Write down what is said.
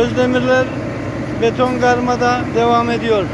Özdemirler beton garmada devam ediyor.